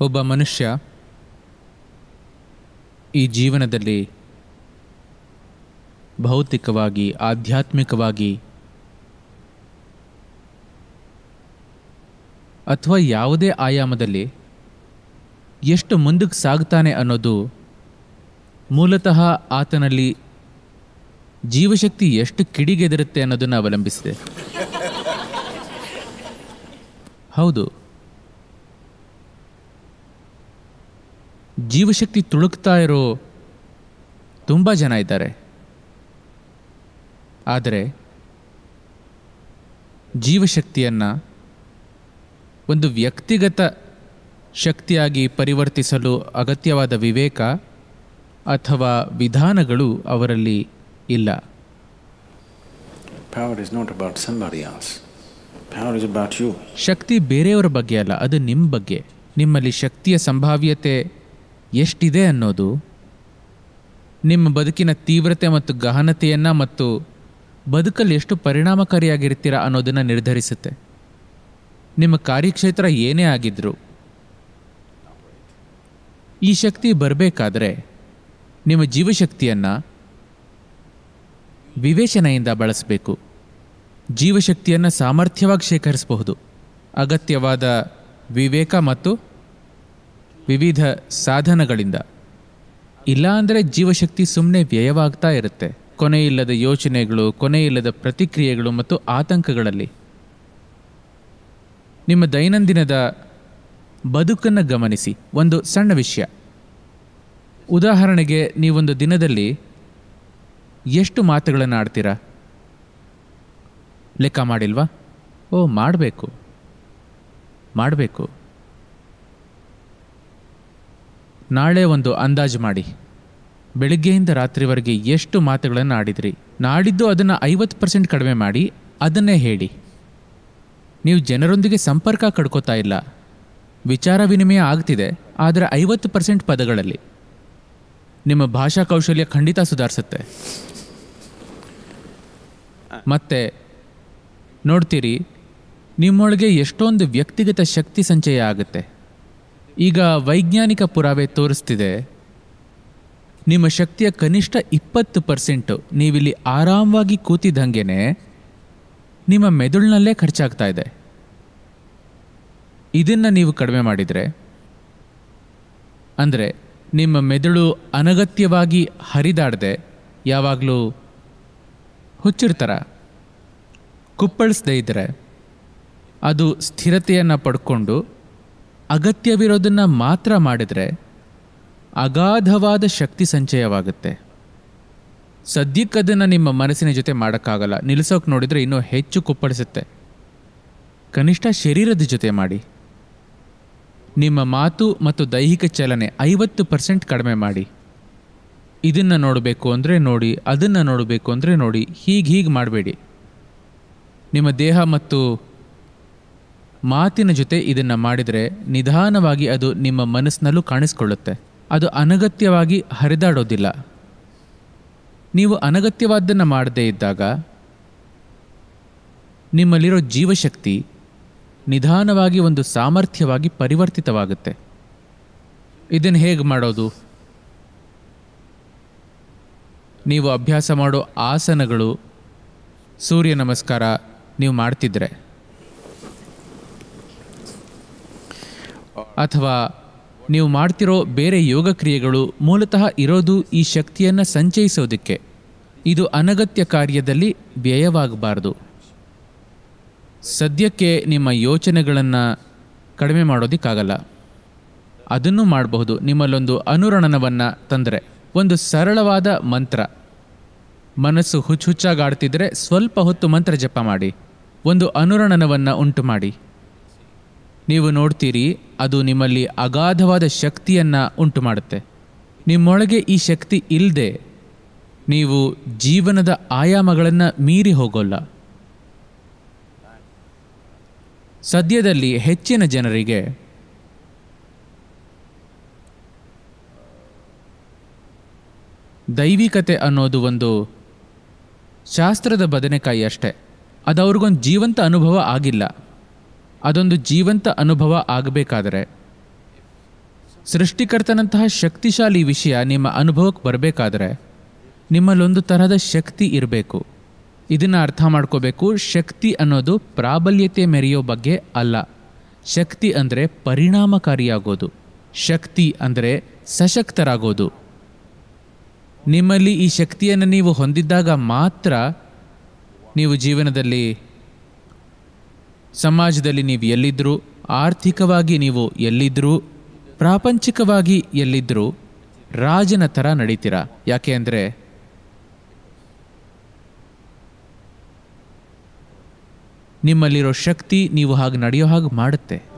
ಒಬ್ಬ ಮನುಷ್ಯ ಈ ಜೀವನದಲ್ಲಿ ಭೌತಿಕವಾಗಿ, ಆಧ್ಯಾತ್ಮಿಕವಾಗಿ ಅಥವಾ ಯಾವುದೇ ಆಯಾಮದಲ್ಲಿ ಎಷ್ಟು ಮುಂದಕ್ಕೆ ಸಾಗ್ತಾನೆ ಅನ್ನೋದು ಮೂಲತಃ ಆತನಲ್ಲಿ ಜೀವಶಕ್ತಿ ಎಷ್ಟು ಕಿಡಿಗೆದಿರುತ್ತೆ ಅನ್ನೋದನ್ನು ಅವಲಂಬಿಸಿದೆ. ಹೌದು. ಜೀವಶಕ್ತಿ ತುಳುಕ್ತಾ ಇರೋ ತುಂಬ ಜನ ಇದ್ದಾರೆ. ಆದರೆ ಜೀವಶಕ್ತಿಯನ್ನು ಒಂದು ವ್ಯಕ್ತಿಗತ ಶಕ್ತಿಯಾಗಿ ಪರಿವರ್ತಿಸಲು ಅಗತ್ಯವಾದ ವಿವೇಕ ಅಥವಾ ವಿಧಾನಗಳು ಅವರಲ್ಲಿ ಇಲ್ಲ. ಶಕ್ತಿ ಬೇರೆಯವರ ಬಗ್ಗೆ ಅಲ್ಲ ಅದು ನಿಮ್ಮ ಬಗ್ಗೆ. ನಿಮ್ಮಲ್ಲಿ ಶಕ್ತಿಯ ಸಂಭಾವ್ಯತೆ ಎಷ್ಟಿದೆ ಅನ್ನೋದು, ನಿಮ್ಮ ಬದುಕಿನ ತೀವ್ರತೆ ಮತ್ತು ಗಹನತೆಯನ್ನು ಮತ್ತು ಬದುಕಲ್ಲಿ ಎಷ್ಟು ಪರಿಣಾಮಕಾರಿಯಾಗಿರ್ತೀರಾ ಅನ್ನೋದನ್ನು ನಿರ್ಧರಿಸುತ್ತೆ. ನಿಮ್ಮ ಕಾರ್ಯಕ್ಷೇತ್ರ ಏನೇ ಆಗಿದ್ರೂ, ಈ ಶಕ್ತಿ ಬರಬೇಕಾದ್ರೆ ನಿಮ್ಮ ಜೀವಶಕ್ತಿಯನ್ನು ವಿವೇಚನೆಯಿಂದ ಬಳಸಬೇಕು. ಜೀವಶಕ್ತಿಯನ್ನು ಸಾಮರ್ಥ್ಯವಾಗಿ ಶೇಖರಿಸಬಹುದು. ಅಗತ್ಯವಾದ ವಿವೇಕ ಮತ್ತು ವಿವಿಧ ಸಾಧನಗಳಿಂದ. ಇಲ್ಲ ಅಂದರೆ ಜೀವಶಕ್ತಿ ಸುಮ್ಮನೆ ವ್ಯಯವಾಗ್ತಾ ಇರುತ್ತೆ. ಕೊನೆಯಿಲ್ಲದ ಯೋಚನೆಗಳು ಕೊನೆಯಿಲ್ಲದ ಪ್ರತಿಕ್ರಿಯೆಗಳು ಮತ್ತು ಆತಂಕಗಳಲ್ಲಿ. ನಿಮ್ಮ ದೈನಂದಿನದ ಬದುಕನ್ನು ಗಮನಿಸಿ. ಒಂದು ಸಣ್ಣ ವಿಷಯ. ಉದಾಹರಣೆಗೆ, ನೀವೊಂದು ದಿನದಲ್ಲಿ ಎಷ್ಟು ಮಾತುಗಳನ್ನು ಆಡ್ತೀರಾ? ಲೆಕ್ಕ ಮಾಡಿಲ್ವಾ? ಓ, ಮಾಡಬೇಕು. ಮಾಡಬೇಕು. ನಾಳೆ ಒಂದು ಅಂದಾಜು ಮಾಡಿ. ಬೆಳಗ್ಗೆಯಿಂದ ರಾತ್ರಿವರೆಗೆ ಎಷ್ಟು ಮಾತುಗಳನ್ನು ಆಡಿದ್ರಿ? ನಾಡಿದ್ದು ಅದನ್ನು ಐವತ್ತು ಪರ್ಸೆಂಟ್ ಕಡಿಮೆ ಮಾಡಿ, ಅದನ್ನೇ ಹೇಳಿ. ನೀವು ಜನರೊಂದಿಗೆ ಸಂಪರ್ಕ ಕಡ್ಕೋತಾ ಇಲ್ಲ. ವಿಚಾರ ವಿನಿಮಯ ಆಗ್ತಿದೆ, ಆದರೆ ಐವತ್ತು ಪರ್ಸೆಂಟ್ ಪದಗಳಲ್ಲಿ. ನಿಮ್ಮ ಭಾಷಾ ಕೌಶಲ್ಯ ಖಂಡಿತ ಸುಧಾರಿಸುತ್ತೆ. ಮತ್ತೆ, ನೋಡ್ತೀರಿ, ನಿಮ್ಮೊಳಗೆ ಎಷ್ಟೊಂದು ವ್ಯಕ್ತಿಗತ ಶಕ್ತಿ ಸಂಚಯ ಆಗುತ್ತೆ. ಈಗ ವೈಜ್ಞಾನಿಕ ಪುರಾವೆ ತೋರಿಸ್ತಿದೆ. ನಿಮ್ಮ ಶಕ್ತಿಯ ಕನಿಷ್ಠ ಇಪ್ಪತ್ತು ಪರ್ಸೆಂಟು ನೀವಿಲ್ಲಿ ಆರಾಮವಾಗಿ ಕೂತಿದ್ದಂಗೆನೆ ನಿಮ್ಮ ಮೆದುಳಿನಲ್ಲೇ ಖರ್ಚಾಗ್ತಾ ಇದೆ. ಇದನ್ನು ನೀವು ಕಡಿಮೆ ಮಾಡಿದರೆ, ಅಂದರೆ ನಿಮ್ಮ ಮೆದುಳು ಅನಗತ್ಯವಾಗಿ ಹರಿದಾಡದೆ, ಯಾವಾಗಲೂ ಹುಚ್ಚಿರ್ತಾರ, ಕುಪ್ಪಳಿಸದೇ ಇದ್ದರೆ ಅದು ಸ್ಥಿರತೆಯನ್ನು ಪಡ್ಕೊಂಡು ಅಗತ್ಯವಿರೋದನ್ನು ಮಾತ್ರ ಮಾಡಿದರೆ ಅಗಾಧವಾದ ಶಕ್ತಿ ಸಂಚಯವಾಗುತ್ತೆ. ಸದ್ಯಕ್ಕೆ ಅದನ್ನು ನಿಮ್ಮ ಮನಸ್ಸಿನ ಜೊತೆ ಮಾಡೋಕ್ಕಾಗಲ್ಲ. ನಿಲ್ಲಿಸೋಕೆ ನೋಡಿದರೆ ಇನ್ನೂ ಹೆಚ್ಚು ಕುಪ್ಪಳಿಸುತ್ತೆ. ಕನಿಷ್ಠ ಶರೀರದ ಜೊತೆ ಮಾಡಿ. ನಿಮ್ಮ ಮಾತು ಮತ್ತು ದೈಹಿಕ ಚಲನೆ ಐವತ್ತು ಪರ್ಸೆಂಟ್ ಕಡಿಮೆ ಮಾಡಿ. ಇದನ್ನು ನೋಡಬೇಕು ಅಂದರೆ ನೋಡಿ, ಅದನ್ನು ನೋಡಬೇಕು ಅಂದರೆ ನೋಡಿ, ಹೀಗೆ ಹೀಗೆ ಮಾಡಬೇಡಿ. ನಿಮ್ಮ ದೇಹ ಮತ್ತು ಮಾತಿನ ಜೊತೆ ಇದನ್ನು ಮಾಡಿದರೆ ನಿಧಾನವಾಗಿ ಅದು ನಿಮ್ಮ ಮನಸ್ಸಿನಲ್ಲೂ ಕಾಣಿಸ್ಕೊಳ್ಳುತ್ತೆ. ಅದು ಅನಗತ್ಯವಾಗಿ ಹರಿದಾಡೋದಿಲ್ಲ. ನೀವು ಅನಗತ್ಯವಾದ್ದನ್ನು ಮಾಡದೇ ಇದ್ದಾಗ ನಿಮ್ಮಲ್ಲಿರೋ ಜೀವಶಕ್ತಿ ನಿಧಾನವಾಗಿ ಒಂದು ಸಾಮರ್ಥ್ಯವಾಗಿ ಪರಿವರ್ತಿತವಾಗುತ್ತೆ. ಇದನ್ನು ಹೇಗೆ ಮಾಡೋದು? ನೀವು ಅಭ್ಯಾಸ ಮಾಡೋ ಆಸನಗಳು, ಸೂರ್ಯ ನಮಸ್ಕಾರ ನೀವು ಮಾಡ್ತಿದ್ರೆ. ಅಥವಾ ನೀವು ಮಾಡ್ತಿರೋ ಬೇರೆ ಯೋಗ ಕ್ರಿಯೆಗಳು ಮೂಲತಃ ಇರೋದು ಈ ಶಕ್ತಿಯನ್ನು ಸಂಚಯಿಸೋದಕ್ಕೆ. ಇದು ಅನಗತ್ಯ ಕಾರ್ಯದಲ್ಲಿ ವ್ಯಯವಾಗಬಾರ್ದು. ಸದ್ಯಕ್ಕೆ ನಿಮ್ಮ ಯೋಚನೆಗಳನ್ನು ಕಡಿಮೆ ಮಾಡೋದಕ್ಕಾಗಲ್ಲ. ಅದನ್ನು ಮಾಡಬಹುದು ನಿಮ್ಮಲ್ಲೊಂದು ಅನುರಣನವನ್ನು ತಂದರೆ. ಒಂದು ಸರಳವಾದ ಮಂತ್ರ. ಮನಸ್ಸು ಹುಚ್ಚುಚ್ಚಾಗಾಡ್ತಿದ್ರೆ ಸ್ವಲ್ಪ ಹೊತ್ತು ಮಂತ್ರ ಜಪ ಮಾಡಿ. ಒಂದು ಅನುರಣನವನ್ನು ಉಂಟು ಮಾಡಿ ನೀವು ನೋಡ್ತೀರಿ, ಅದು ನಿಮ್ಮಲ್ಲಿ ಅಗಾಧವಾದ ಶಕ್ತಿಯನ್ನು ಉಂಟು ಮಾಡುತ್ತೆ ನಿಮ್ಮೊಳಗೆ ಈ ಶಕ್ತಿ ಇಲ್ಲದೆ ನೀವು ಜೀವನದ ಆಯಾಮಗಳನ್ನು ಮೀರಿ ಹೋಗೋಲ್ಲ. ಸದ್ಯದಲ್ಲಿ ಹೆಚ್ಚಿನ ಜನರಿಗೆ ದೈವಿಕತೆ ಅನ್ನೋದು ಒಂದು ಶಾಸ್ತ್ರದ ಬದನೆಕಾಯಿ ಅಷ್ಟೇ. ಅದು ಅವ್ರಿಗೊಂದು ಜೀವಂತ ಅನುಭವ ಆಗಿಲ್ಲ. ಅದೊಂದು ಜೀವಂತ ಅನುಭವ ಆಗಬೇಕಾದರೆ. ಸೃಷ್ಟಿಕರ್ತನಂತಹ ಶಕ್ತಿಶಾಲಿ ವಿಷಯ ನಿಮ್ಮ ಅನುಭವಕ್ಕೆ ಬರಬೇಕಾದ್ರೆ ನಿಮ್ಮಲ್ಲೊಂದು ತರಹದ ಶಕ್ತಿ ಇರಬೇಕು. ಇದನ್ನು ಅರ್ಥ ಮಾಡ್ಕೋಬೇಕು, ಶಕ್ತಿ ಅನ್ನೋದು ಪ್ರಾಬಲ್ಯತೆ ಮೆರೆಯೋ ಬಗ್ಗೆ ಅಲ್ಲ. ಶಕ್ತಿ ಅಂದರೆ ಪರಿಣಾಮಕಾರಿಯಾಗೋದು. ಶಕ್ತಿ ಅಂದರೆ ಸಶಕ್ತರಾಗೋದು. ನಿಮ್ಮಲ್ಲಿ ಈ ಶಕ್ತಿಯನ್ನು ನೀವು ಹೊಂದಿದ್ದಾಗ ಮಾತ್ರ ನೀವು ಜೀವನದಲ್ಲಿ ಸಮಾಜದಲ್ಲಿ ನೀವು ಎಲ್ಲಿದ್ದರೂ ಆರ್ಥಿಕವಾಗಿ ನೀವು ಎಲ್ಲಿದ್ದರೂ ಪ್ರಾಪಂಚಿಕವಾಗಿ ಎಲ್ಲಿದ್ದರೂ ರಾಜನ ಥರ ನಡೀತೀರಾ? ಯಾಕೆ ಅಂದರೆ ನಿಮ್ಮಲ್ಲಿರೋ ಶಕ್ತಿ ನೀವು ಹಾಗೆ ನಡೆಯೋ ಹಾಗೆ ಮಾಡುತ್ತೆ.